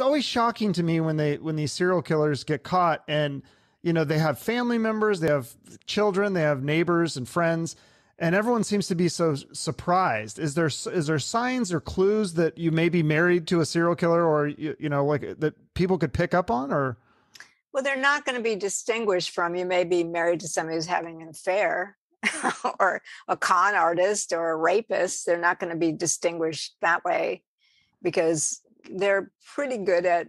it's always shocking to me when they when these serial killers get caught and you know they have family members, they have children, they have neighbors and friends, and everyone seems to be so surprised. Is there is there signs or clues that you may be married to a serial killer, or you, you know like that people could pick up on, or? Well, they're not going to be distinguished from you may be married to somebody who's having an affair or a con artist or a rapist. They're not going to be distinguished that way because they're pretty good at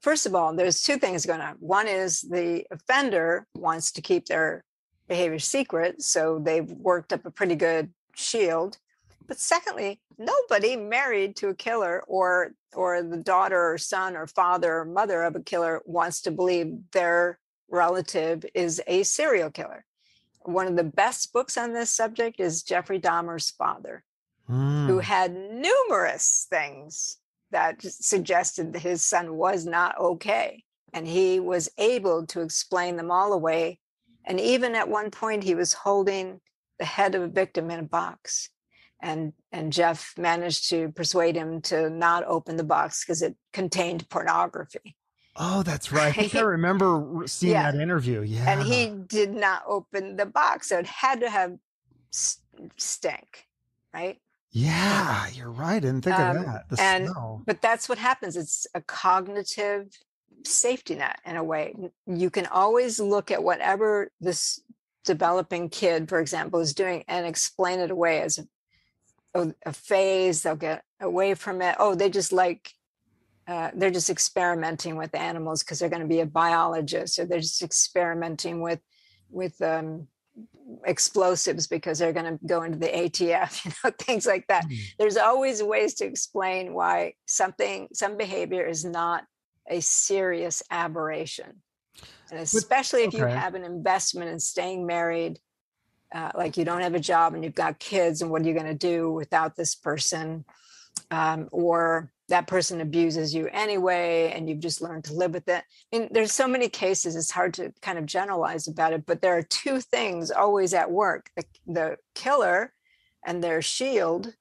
first of all there's two things going on one is the offender wants to keep their behavior secret so they've worked up a pretty good shield but secondly nobody married to a killer or or the daughter or son or father or mother of a killer wants to believe their relative is a serial killer one of the best books on this subject is jeffrey dahmer's father mm. who hmm. had numerous things that suggested that his son was not okay. And he was able to explain them all away. And even at one point, he was holding the head of a victim in a box. And, and Jeff managed to persuade him to not open the box because it contained pornography. Oh, that's right. I think I remember seeing yeah. that interview. Yeah. And he did not open the box. So it had to have stank, right? Yeah, you're right. I didn't think um, of that. The and smell. but that's what happens. It's a cognitive safety net in a way. You can always look at whatever this developing kid, for example, is doing and explain it away as a, a, a phase. They'll get away from it. Oh, they just like uh, they're just experimenting with animals because they're going to be a biologist, or they're just experimenting with with um, explosives because they're going to go into the ATF, you know, things like that. Mm. There's always ways to explain why something, some behavior is not a serious aberration. And especially if okay. you have an investment in staying married, uh, like you don't have a job and you've got kids, and what are you going to do without this person? Um, or that person abuses you anyway and you've just learned to live with it. I mean, there's so many cases it's hard to kind of generalize about it but there are two things always at work the, the killer and their shield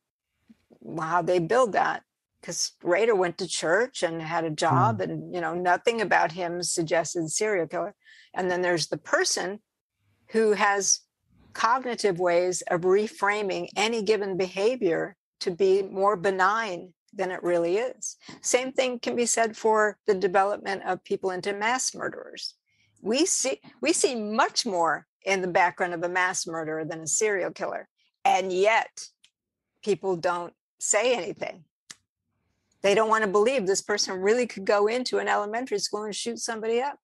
how they build that. Because Rader went to church and had a job mm. and you know nothing about him suggested serial killer. And then there's the person who has cognitive ways of reframing any given behavior to be more benign than it really is. Same thing can be said for the development of people into mass murderers. We see we see much more in the background of a mass murderer than a serial killer. And yet people don't say anything. They don't want to believe this person really could go into an elementary school and shoot somebody up.